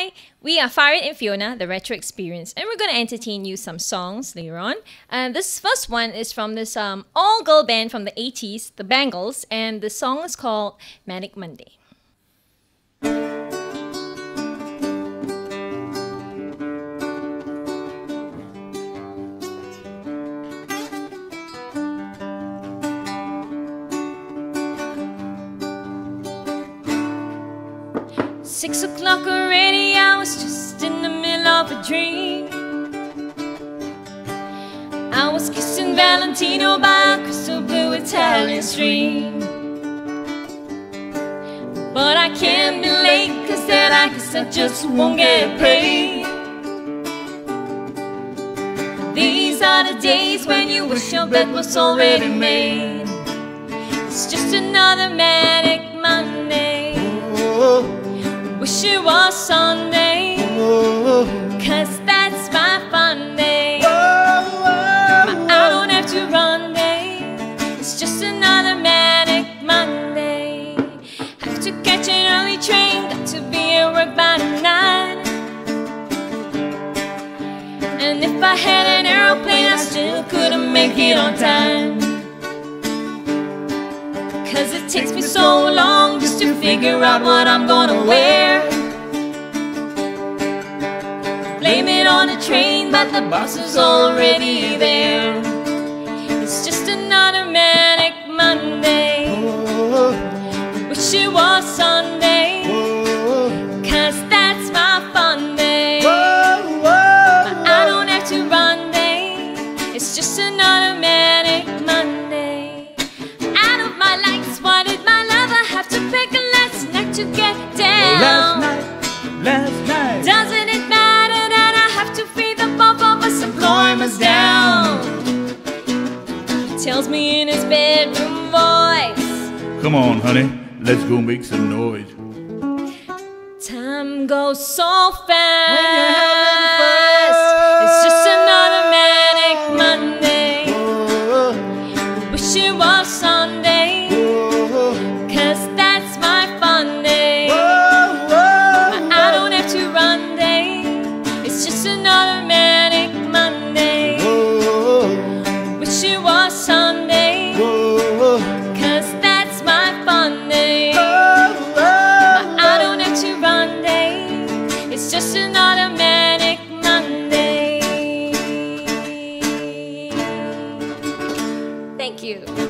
Hi, we are Farid and Fiona, the Retro Experience, and we're going to entertain you some songs later on. And this first one is from this um, all girl band from the 80s, the Bangles, and the song is called Manic Monday. Six o'clock already, I was just in the middle of a dream. I was kissing Valentino by a crystal blue Italian stream. But I can't be late, cause then I guess I just won't get paid. These are the days when you wish your bed was already made. It's just another manic Was Sunday, oh. cause that's my fun day. Oh, oh, my I don't have to run day, it's just another manic Monday. Have to catch an early train, got to be at work by nine. And if I had an aeroplane, I still couldn't make it on time. Cause it takes me so long just to figure out what I'm gonna wear. On a train, but the bus is already there. It's just another manic Monday. I Wish it was Sunday, cause that's my fun day. But I don't have to run day, it's just another manic Monday. Out of my lights, why did my lover have to pick a last night to get tells me in his bedroom voice. Come on, honey, let's go make some noise. Time goes so fast. you.